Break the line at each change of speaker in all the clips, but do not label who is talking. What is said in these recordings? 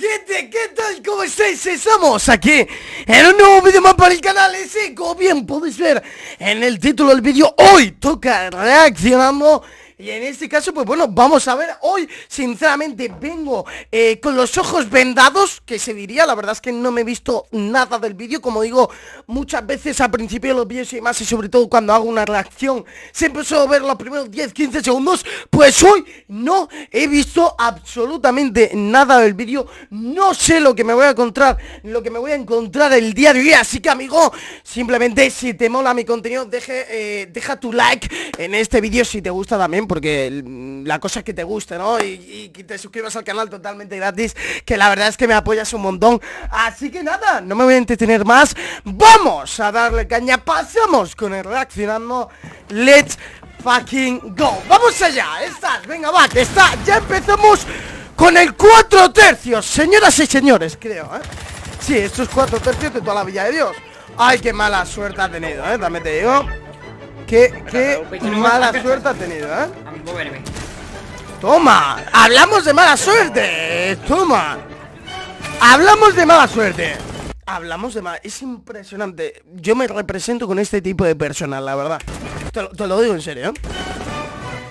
buenas ¿qué tal? ¿Cómo estáis? Estamos aquí en un nuevo vídeo más para el canal y como bien podéis ver en el título del vídeo Hoy toca reaccionando y en este caso, pues bueno, vamos a ver. Hoy, sinceramente, vengo eh, con los ojos vendados Que se diría, la verdad es que no me he visto nada del vídeo. Como digo, muchas veces al principio de los vídeos y más Y sobre todo cuando hago una reacción Siempre suelo ver los primeros 10-15 segundos. Pues hoy no he visto absolutamente nada del vídeo. No sé lo que me voy a encontrar Lo que me voy a encontrar el día de hoy. Así que, amigo, simplemente si te mola mi contenido deje, eh, Deja tu like en este vídeo. Si te gusta también porque la cosa es que te guste, ¿no? Y, que te suscribas al canal totalmente gratis, que la verdad es que me apoyas un montón. Así que nada, no me voy a entretener más. Vamos a darle caña, pasamos con el reaccionando. Let's fucking go. Vamos allá, estás, venga, va, que está. Ya empezamos con el 4 tercios, señoras y señores, creo, ¿eh? Sí, estos 4 tercios de toda la Villa de Dios. Ay, qué mala suerte ha tenido, ¿eh? También te digo. Qué, qué mala suerte ha tenido, ¿eh? Toma, hablamos de mala suerte. Toma Hablamos de mala suerte. Hablamos de mala... Es impresionante. Yo me represento con este tipo de personas, la verdad. Te, lo digo en serio ¿eh?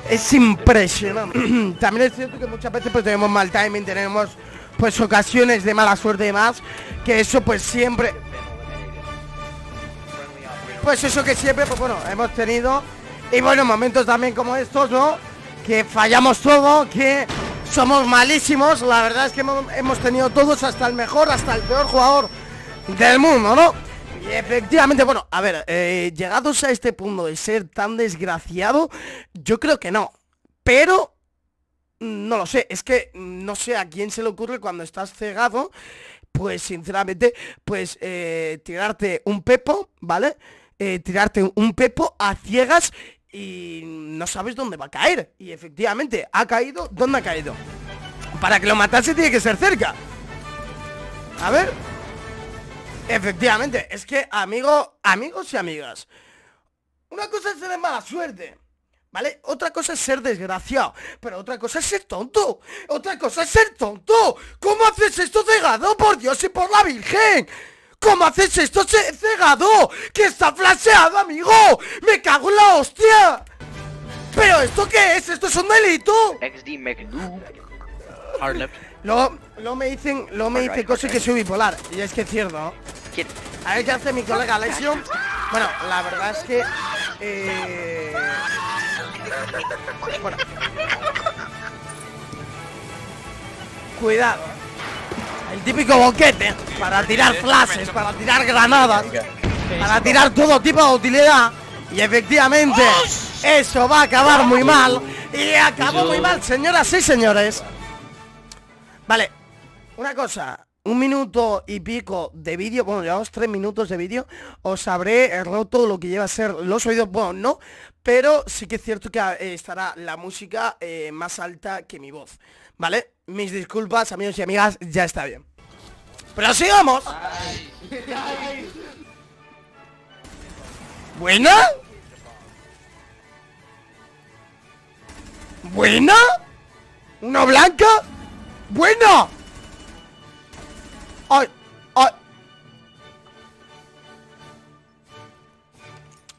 Es impresionante. También es cierto que muchas veces pues tenemos mal timing Tenemos pues ocasiones de mala suerte y Que eso pues siempre Pues eso que siempre pues bueno hemos tenido y bueno, momentos también como estos, ¿no? Que fallamos todo, que somos malísimos. La verdad es que hemos tenido todos hasta el mejor, hasta el peor jugador del mundo, ¿no? Y efectivamente, bueno, a ver, eh, llegados a este punto de ser tan desgraciado, yo creo que no. Pero, no lo sé, es que no sé a quién se le ocurre cuando estás cegado, pues sinceramente, pues eh, tirarte un pepo, ¿vale? Eh, tirarte un pepo a ciegas y no sabes dónde va a caer. Y efectivamente, ha caído, ¿dónde ha caído? Para que lo matase tiene que ser cerca. A ver. Efectivamente, es que, amigo, amigos y amigas, una cosa es tener mala suerte. ¿Vale? Otra cosa es ser desgraciado Pero otra cosa es ser tonto Otra cosa es ser tonto ¿Cómo haces esto cegado? Por Dios y por la Virgen ¿Cómo haces esto cegado? ¡Que está flasheado, amigo! ¡Me cago en la hostia! ¿Pero esto qué es? ¿Esto es un delito? Luego, luego me dicen, luego me dice cosas que soy bipolar Y es que es cierto ¿no? A ver qué hace mi colega Alessio Bueno, la verdad es que eh... Bueno Cuidado el típico boquete para tirar flashes, para tirar granadas, para tirar todo tipo de utilidad. Y efectivamente, eso va a acabar muy mal. Y acabó muy mal, señoras y señores. Vale, una cosa. Un minuto y pico de vídeo, bueno, llevamos tres minutos de vídeo Os habré roto lo que lleva a ser los oídos, bueno, no Pero sí que es cierto que eh, estará la música eh, más alta que mi voz ¿Vale? Mis disculpas, amigos y amigas, ya está bien. Pero sigamos. ¿Buena? ¿Buena? ¿Una blanca? ¡Buena! ¡Ay! ¡Ay!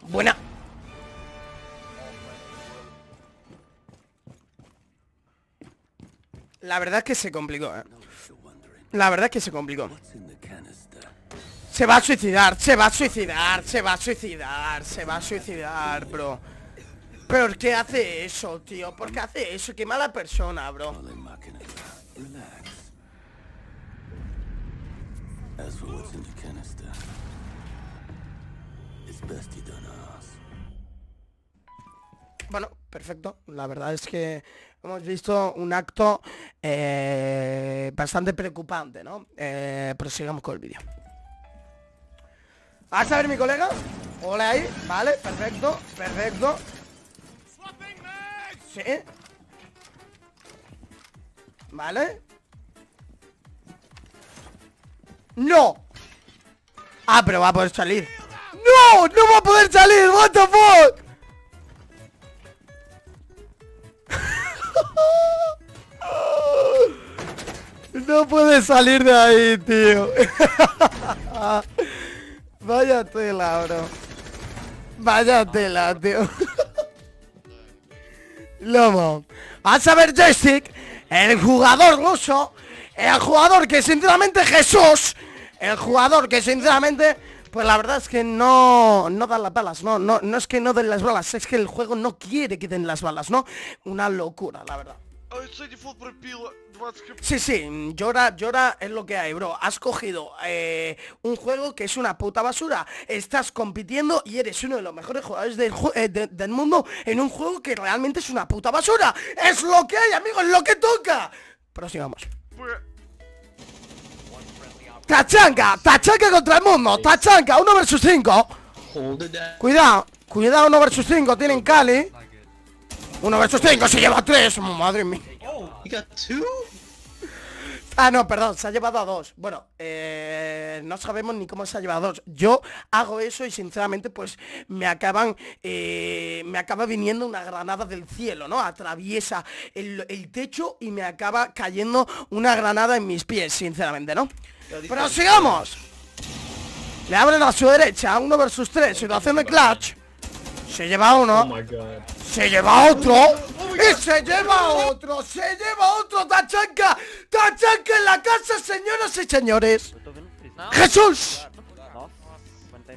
Buena La verdad es que se complicó, ¿eh? La verdad es que se complicó. Se va a suicidar, se va a suicidar, se va a suicidar, se va a suicidar, bro. ¿Pero qué hace eso, tío? ¿Por qué hace eso? Qué mala persona, bro. Bueno, perfecto. La verdad es que hemos visto un acto eh, bastante preocupante, ¿no? Eh, prosigamos con el vídeo. ¿Vas a ver mi colega? Hola ahí, vale, perfecto, perfecto. Sí. Vale. ¡No! Ah, pero va a poder salir. ¡No! ¡No va a poder salir! ¡What the fuck! No puedes salir de ahí, tío. Vaya tela, bro. Vaya tela, tío. Lomo. A saber joystick, el jugador ruso, el jugador que sinceramente Jesús, el jugador que sinceramente, pues la verdad es que no, no da las balas, no, no, no es que no den las balas, es que el juego no quiere que den las balas, ¿no? Una locura, la verdad. Sí, sí, llora, llora es lo que hay, bro. Has cogido eh, un juego que es una puta basura. Estás compitiendo y eres uno de los mejores jugadores del, eh, del mundo en un juego que realmente es una puta basura. Es lo que hay, amigos, es lo que toca. Prosigamos. Tachanka, Tachanka contra el mundo, Tachanka, 1 versus 5. Cuidado, cuidado, 1 versus 5, tienen Cali. 1 versus 5, se lleva 3, madre mía. Ah, no, perdón, se ha llevado a dos. Bueno, eh, no sabemos ni cómo se ha llevado a dos. Yo hago eso y sinceramente pues me acaban, eh, me acaba viniendo una granada del cielo, ¿no? Atraviesa el, el, techo y me acaba cayendo una granada en mis pies, sinceramente, ¿no? Pero sigamos. Le abren a su derecha, uno versus tres, situación de clutch. Se lleva uno. Se lleva otro. Y se lleva otro. Se lleva otro. Tachanka. Tachanka en la casa, señoras y señores. Jesús.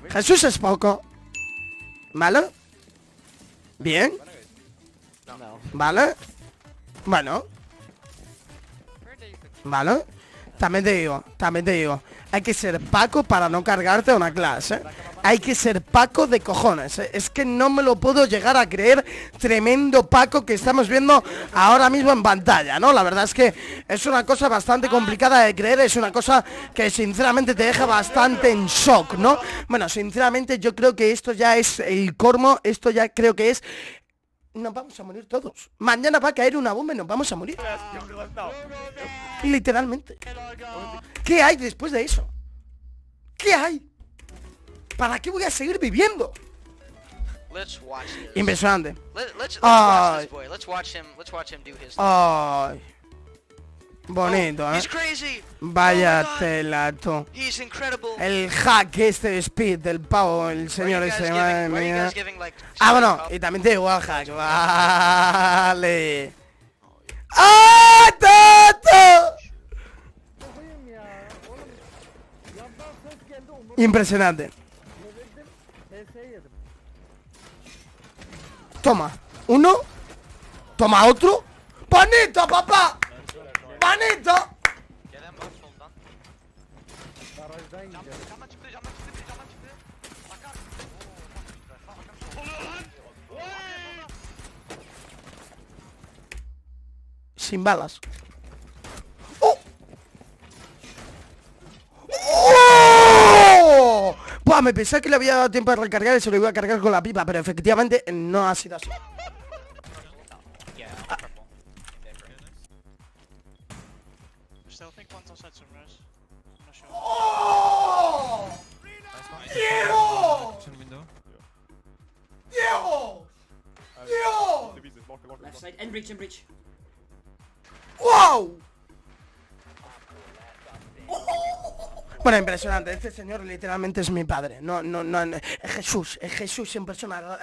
Jesús es poco. ¿Vale? Bien. ¿Vale? Bueno. ¿Vale? También te digo, también te digo Hay que ser Paco para no cargarte a una clase Hay que ser Paco de cojones ¿eh? Es que no me lo puedo llegar a creer Tremendo Paco que estamos viendo ahora mismo en pantalla, ¿no? La verdad es que es una cosa bastante complicada de creer Es una cosa que sinceramente te deja bastante en shock, ¿no? Bueno, sinceramente yo creo que esto ya es el cormo Esto ya creo que es nos vamos a morir todos. Mañana va a caer una bomba y nos vamos a morir. Literalmente. ¿Qué hay después de eso? ¿Qué hay? ¿Para qué voy a seguir viviendo? Impresionante. Ay. Ay. Bonito, ¿eh? Vaya oh tela, tú. El hack este de speed del pavo, el señor ese, madre mía. Ah, bueno, y también te digo al hack. Vale. ¡Ah, tato! Impresionante. Toma. Uno. Toma otro. ¡Panita, papá! ¡Panita! Sin balas. ¡Oh! ¡Oh! Buah, me pensé que le había dado tiempo de recargar y se lo iba a cargar con la pipa, pero efectivamente no ha sido así. ¡Oh! ¡Diego! ¡Diego! ¡Diego!
Left side and breach and breach.
¡Wow! Bueno, impresionante. Este señor literalmente es mi padre. No, no, no. Es Jesús. Es Jesús en persona.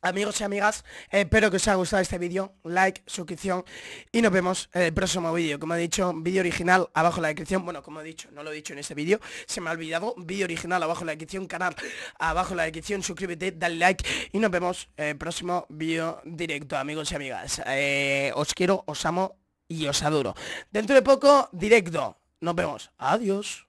Amigos y amigas, espero que os haya gustado este vídeo, like, suscripción y nos vemos en el próximo vídeo. Como he dicho, vídeo original abajo en la descripción. Bueno, como he dicho, no lo he dicho en este vídeo, se me ha olvidado. Vídeo original abajo en la descripción, canal abajo en la descripción, suscríbete, dale like y nos vemos en el próximo vídeo directo, amigos y amigas. Eh, os quiero, os amo y os adoro. Dentro de poco, directo. Nos vemos. Adiós.